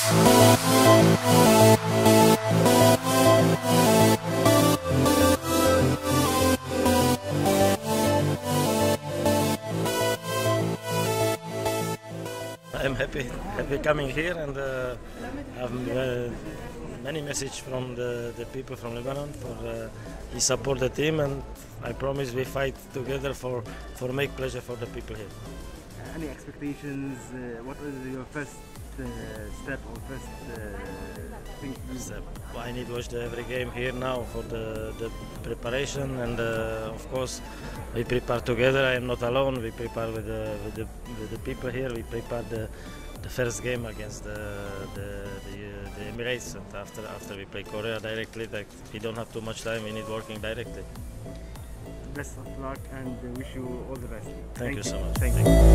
I'm happy, happy coming here and uh, have uh, many message from the, the people from Lebanon for uh, we support the team and I promise we fight together for for make pleasure for the people here. Any expectations? Uh, what was your first step or first uh, thing to do? I need to watch the every game here now for the, the preparation and uh, of course we prepare together. I am not alone. We prepare with the, with the, with the people here. We prepare the, the first game against the, the, the, the Emirates and after after we play Korea directly. That we don't have too much time. We need working directly. Best of luck and uh, wish you all the best. Thank you so much. Thank Thank you.